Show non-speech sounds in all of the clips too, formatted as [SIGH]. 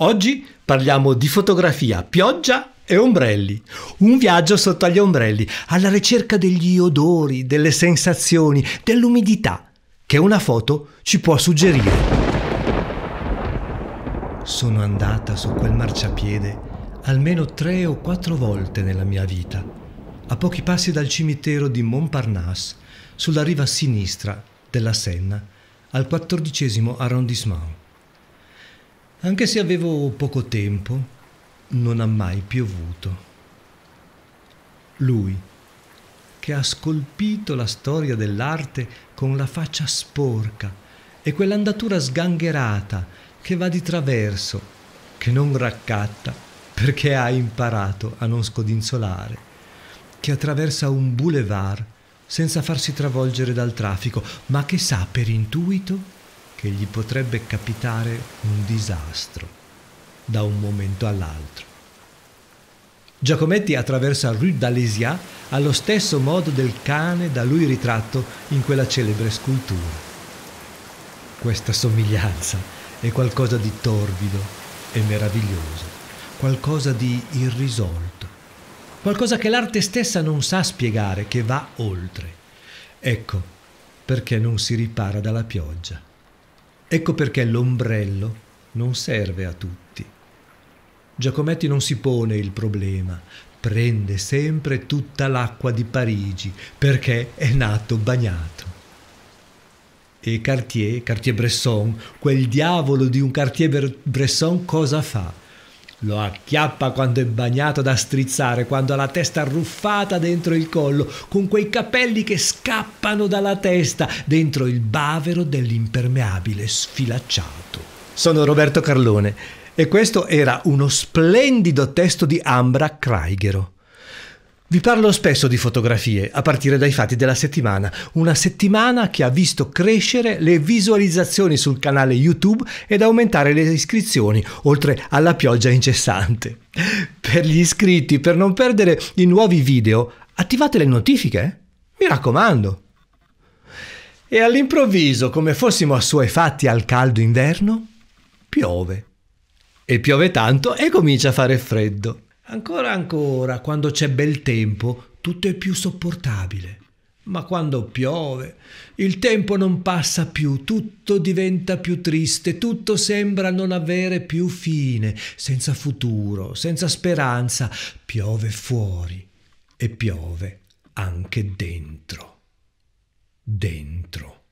Oggi parliamo di fotografia, pioggia e ombrelli. Un viaggio sotto agli ombrelli, alla ricerca degli odori, delle sensazioni, dell'umidità che una foto ci può suggerire. Sono andata su quel marciapiede almeno tre o quattro volte nella mia vita, a pochi passi dal cimitero di Montparnasse, sulla riva sinistra della Senna, al quattordicesimo arrondissement. Anche se avevo poco tempo, non ha mai piovuto. Lui, che ha scolpito la storia dell'arte con la faccia sporca e quell'andatura sgangherata che va di traverso, che non raccatta perché ha imparato a non scodinzolare, che attraversa un boulevard senza farsi travolgere dal traffico, ma che sa per intuito che gli potrebbe capitare un disastro da un momento all'altro. Giacometti attraversa Rue d'Alesia allo stesso modo del cane da lui ritratto in quella celebre scultura. Questa somiglianza è qualcosa di torbido e meraviglioso, qualcosa di irrisolto, qualcosa che l'arte stessa non sa spiegare, che va oltre. Ecco perché non si ripara dalla pioggia. Ecco perché l'ombrello non serve a tutti. Giacometti non si pone il problema, prende sempre tutta l'acqua di Parigi perché è nato bagnato. E Cartier, Cartier-Bresson, quel diavolo di un Cartier-Bresson cosa fa? Lo acchiappa quando è bagnato da strizzare, quando ha la testa arruffata dentro il collo, con quei capelli che scappano dalla testa, dentro il bavero dell'impermeabile sfilacciato. Sono Roberto Carlone e questo era uno splendido testo di Ambra Kraigero. Vi parlo spesso di fotografie, a partire dai fatti della settimana, una settimana che ha visto crescere le visualizzazioni sul canale YouTube ed aumentare le iscrizioni, oltre alla pioggia incessante. Per gli iscritti, per non perdere i nuovi video, attivate le notifiche, eh? mi raccomando. E all'improvviso, come fossimo assuefatti al caldo inverno, piove. E piove tanto e comincia a fare freddo. Ancora ancora, quando c'è bel tempo, tutto è più sopportabile. Ma quando piove, il tempo non passa più, tutto diventa più triste, tutto sembra non avere più fine, senza futuro, senza speranza. Piove fuori e piove anche dentro. Dentro.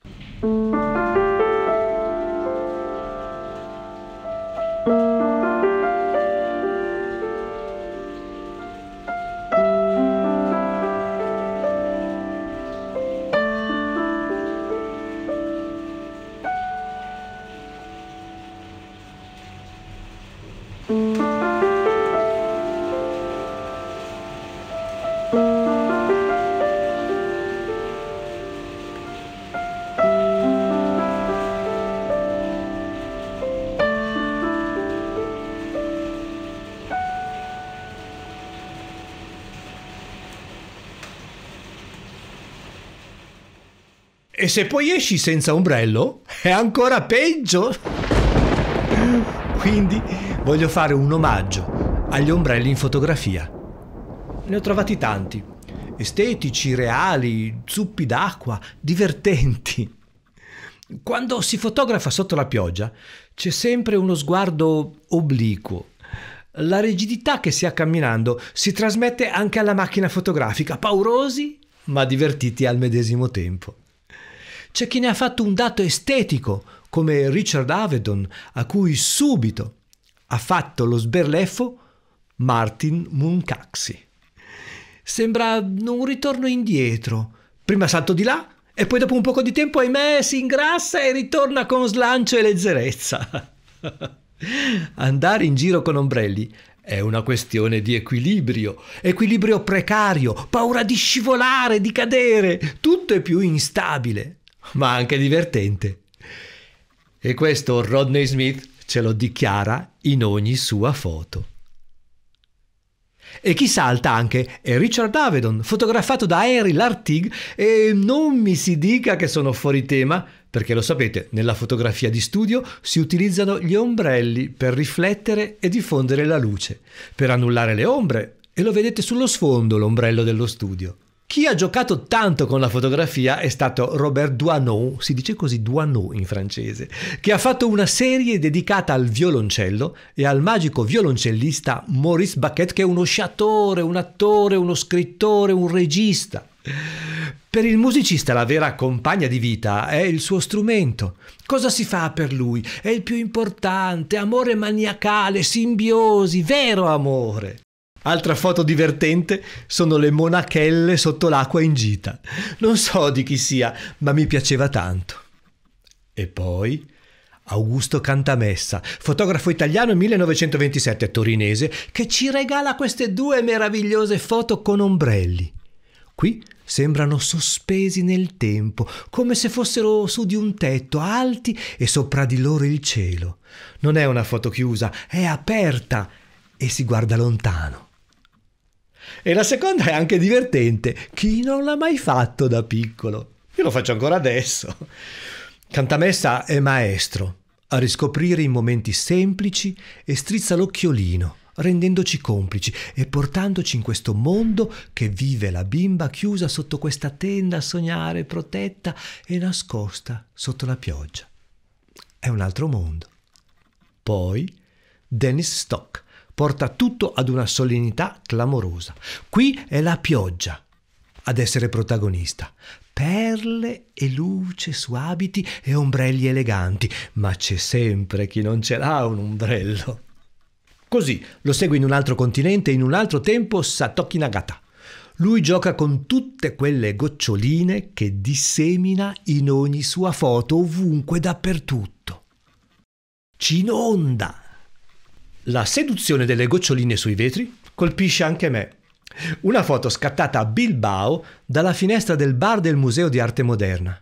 E se poi esci senza ombrello, è ancora peggio. Quindi voglio fare un omaggio agli ombrelli in fotografia. Ne ho trovati tanti, estetici, reali, zuppi d'acqua, divertenti. Quando si fotografa sotto la pioggia c'è sempre uno sguardo obliquo. La rigidità che si ha camminando si trasmette anche alla macchina fotografica, paurosi ma divertiti al medesimo tempo. C'è chi ne ha fatto un dato estetico, come Richard Avedon, a cui subito ha fatto lo sberleffo Martin Munkaxi. Sembra un ritorno indietro. Prima salto di là e poi dopo un poco di tempo, ahimè, si ingrassa e ritorna con slancio e leggerezza. [LAUGHS] Andare in giro con ombrelli è una questione di equilibrio, equilibrio precario, paura di scivolare, di cadere, tutto è più instabile ma anche divertente. E questo Rodney Smith ce lo dichiara in ogni sua foto. E chi salta anche è Richard Avedon, fotografato da Henry Lartigue e non mi si dica che sono fuori tema perché lo sapete, nella fotografia di studio si utilizzano gli ombrelli per riflettere e diffondere la luce, per annullare le ombre, e lo vedete sullo sfondo l'ombrello dello studio. Chi ha giocato tanto con la fotografia è stato Robert Doisneau, si dice così Doisneau in francese, che ha fatto una serie dedicata al violoncello e al magico violoncellista Maurice Baquet, che è uno sciatore, un attore, uno scrittore, un regista. Per il musicista la vera compagna di vita è il suo strumento. Cosa si fa per lui? È il più importante, amore maniacale, simbiosi, vero amore. Altra foto divertente sono le monachelle sotto l'acqua in gita. Non so di chi sia, ma mi piaceva tanto. E poi Augusto Cantamessa, fotografo italiano 1927 torinese, che ci regala queste due meravigliose foto con ombrelli. Qui sembrano sospesi nel tempo, come se fossero su di un tetto, alti e sopra di loro il cielo. Non è una foto chiusa, è aperta e si guarda lontano. E la seconda è anche divertente. Chi non l'ha mai fatto da piccolo? Io lo faccio ancora adesso. Cantamessa è maestro a riscoprire i momenti semplici e strizza l'occhiolino, rendendoci complici e portandoci in questo mondo che vive la bimba chiusa sotto questa tenda a sognare, protetta e nascosta sotto la pioggia. È un altro mondo. Poi Dennis Stock porta tutto ad una solennità clamorosa. Qui è la pioggia ad essere protagonista. Perle e luce su abiti e ombrelli eleganti, ma c'è sempre chi non ce l'ha un ombrello. Così lo segue in un altro continente, in un altro tempo Satoki Nagata. Lui gioca con tutte quelle goccioline che dissemina in ogni sua foto, ovunque, dappertutto. Ci inonda la seduzione delle goccioline sui vetri colpisce anche me. Una foto scattata a Bilbao dalla finestra del bar del Museo di Arte Moderna.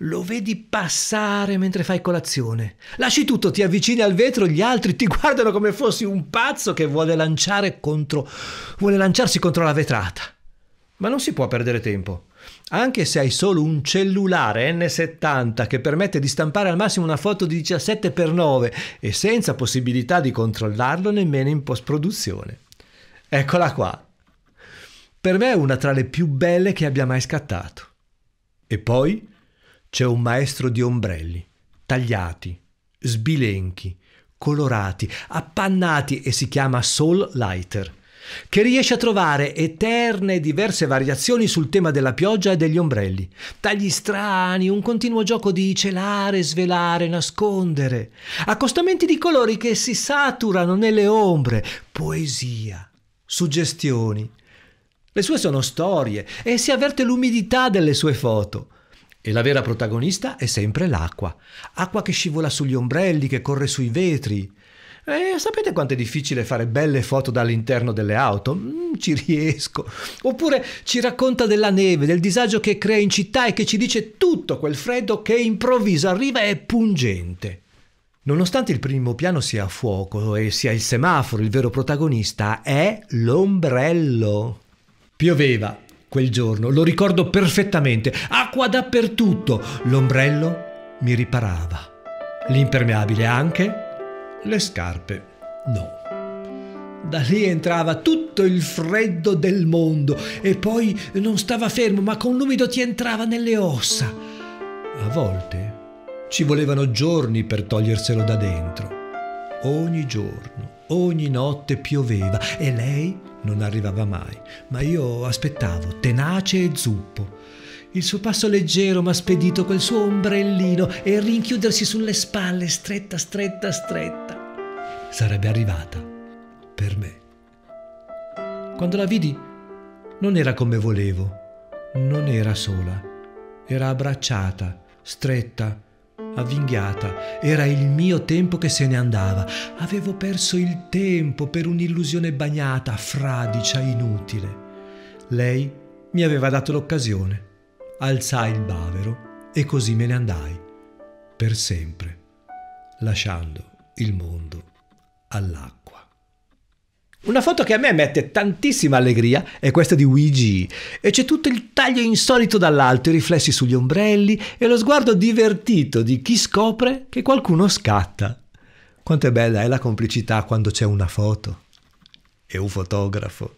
Lo vedi passare mentre fai colazione. Lasci tutto, ti avvicini al vetro, gli altri ti [LAUGHS] guardano come fossi un pazzo che vuole lanciare contro vuole lanciarsi contro la vetrata. Ma non si può perdere tempo. Anche se hai solo un cellulare N70 che permette di stampare al massimo una foto di 17x9 e senza possibilità di controllarlo nemmeno in post-produzione. Eccola qua. Per me è una tra le più belle che abbia mai scattato. E poi c'è un maestro di ombrelli, tagliati, sbilenchi, colorati, appannati e si chiama Soul Lighter che riesce a trovare eterne e diverse variazioni sul tema della pioggia e degli ombrelli. Tagli strani, un continuo gioco di celare, svelare, nascondere, accostamenti di colori che si saturano nelle ombre, poesia, suggestioni. Le sue sono storie e si avverte l'umidità delle sue foto. E la vera protagonista è sempre l'acqua, acqua che scivola sugli ombrelli, che corre sui vetri, eh, sapete quanto è difficile fare belle foto dall'interno delle auto? Mm, ci riesco. Oppure ci racconta della neve, del disagio che crea in città e che ci dice tutto quel freddo che improvviso arriva e è pungente. Nonostante il primo piano sia a fuoco e sia il semaforo il vero protagonista, è l'ombrello. Pioveva quel giorno, lo ricordo perfettamente, acqua dappertutto. L'ombrello mi riparava. L'impermeabile anche le scarpe no. Da lì entrava tutto il freddo del mondo e poi non stava fermo, ma con l'umido ti entrava nelle ossa. A volte ci volevano giorni per toglierselo da dentro. Ogni giorno, ogni notte pioveva e lei non arrivava mai, ma io aspettavo, tenace e zuppo. Il suo passo leggero ma spedito, quel suo ombrellino e rinchiudersi sulle spalle, stretta, stretta, stretta sarebbe arrivata per me. Quando la vidi non era come volevo, non era sola, era abbracciata, stretta, avvinghiata, era il mio tempo che se ne andava. Avevo perso il tempo per un'illusione bagnata, fradicia, inutile. Lei mi aveva dato l'occasione. Alzai il bavero e così me ne andai, per sempre, lasciando il mondo all'acqua. Una foto che a me mette tantissima allegria è questa di Luigi e c'è tutto il taglio insolito dall'alto, i riflessi sugli ombrelli e lo sguardo divertito di chi scopre che qualcuno scatta. Quanto è bella è la complicità quando c'è una foto e un fotografo.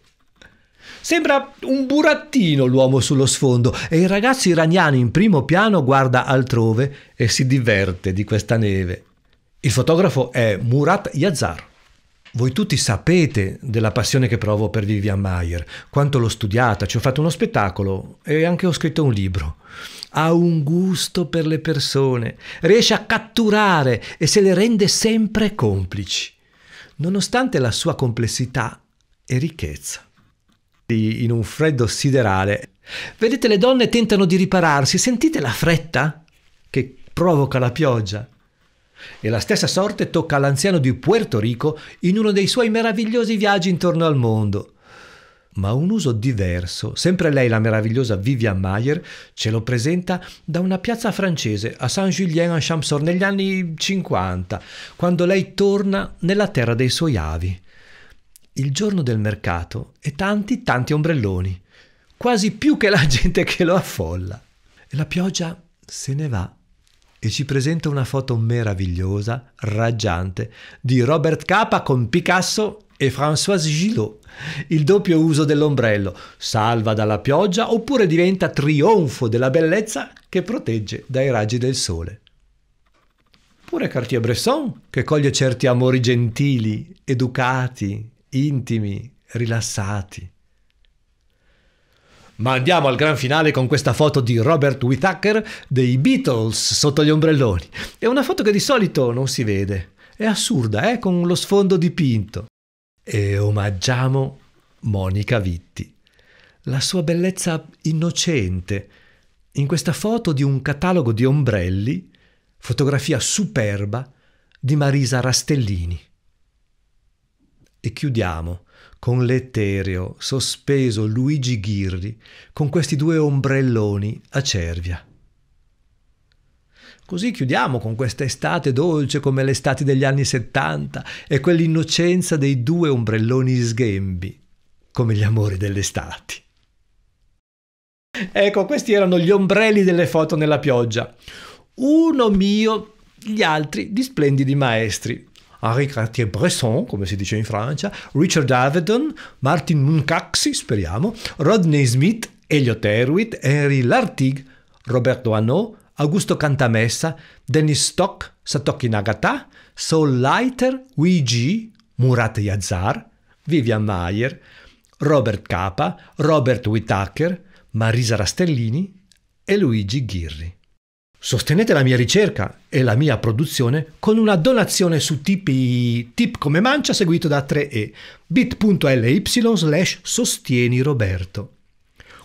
Sembra un burattino l'uomo sullo sfondo e il ragazzo iraniano in primo piano guarda altrove e si diverte di questa neve. Il fotografo è Murat Yazar. Voi tutti sapete della passione che provo per Vivian Mayer, quanto l'ho studiata, ci ho fatto uno spettacolo e anche ho scritto un libro. Ha un gusto per le persone, riesce a catturare e se le rende sempre complici, nonostante la sua complessità e ricchezza. In un freddo siderale, vedete le donne tentano di ripararsi, sentite la fretta che provoca la pioggia. E la stessa sorte tocca all'anziano di Puerto Rico in uno dei suoi meravigliosi viaggi intorno al mondo. Ma un uso diverso, sempre lei la meravigliosa Vivian Mayer, ce lo presenta da una piazza francese a Saint-Julien-en-Champsaur negli anni 50, quando lei torna nella terra dei suoi avi. Il giorno del mercato e tanti, tanti ombrelloni, quasi più che la [LAUGHS] gente che lo affolla. E la pioggia se ne va e ci presenta una foto meravigliosa, raggiante, di Robert Capa con Picasso e Françoise Gillot. Il doppio uso dell'ombrello salva dalla pioggia oppure diventa trionfo della bellezza che protegge dai raggi del sole. Pure Cartier-Bresson, che coglie certi amori gentili, educati, intimi, rilassati. Ma andiamo al gran finale con questa foto di Robert Whittaker dei Beatles sotto gli ombrelloni. È una foto che di solito non si vede. È assurda, eh? con lo sfondo dipinto. E omaggiamo Monica Vitti. La sua bellezza innocente. In questa foto di un catalogo di ombrelli, fotografia superba di Marisa Rastellini. E chiudiamo con l'etereo, sospeso Luigi Ghirri, con questi due ombrelloni a cervia. Così chiudiamo con questa estate dolce come l'estate degli anni settanta e quell'innocenza dei due ombrelloni sghembi, come gli amori delle estati. Ecco, questi erano gli ombrelli delle foto nella pioggia. Uno mio, gli altri di splendidi maestri. Henri Cartier-Bresson, come si dice in Francia, Richard Avedon, Martin Munkaxi, speriamo, Rodney Smith, Elliot Erwitt, Henry Lartigue, Roberto Hanot, Augusto Cantamessa, Dennis Stock, Satoki Nagata, Saul Leiter, Luigi, Murat Yazar, Vivian Mayer, Robert Capa, Robert Whittaker, Marisa Rastellini e Luigi Ghirri. Sostenete la mia ricerca e la mia produzione con una donazione su Tipi tip come mancia seguito da 3e bit.ly slash sostieni Roberto.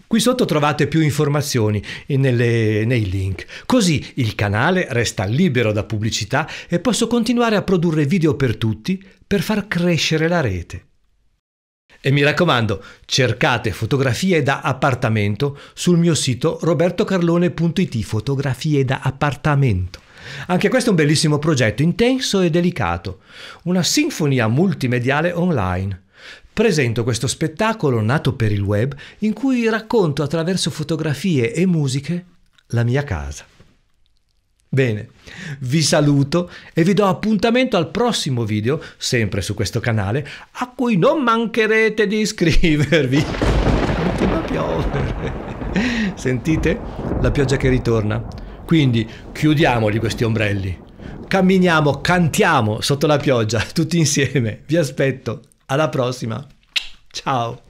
Qui sotto trovate più informazioni nelle, nei link, così il canale resta libero da pubblicità e posso continuare a produrre video per tutti per far crescere la rete. E mi raccomando, cercate fotografie da appartamento sul mio sito robertocarlone.it, fotografie da appartamento. Anche questo è un bellissimo progetto, intenso e delicato, una sinfonia multimediale online. Presento questo spettacolo nato per il web in cui racconto attraverso fotografie e musiche la mia casa. Bene, vi saluto e vi do appuntamento al prossimo video, sempre su questo canale, a cui non mancherete di iscrivervi. Continua a piovere. Sentite? La pioggia che ritorna. Quindi chiudiamoli questi ombrelli. Camminiamo, cantiamo sotto la pioggia, tutti insieme. Vi aspetto. Alla prossima. Ciao.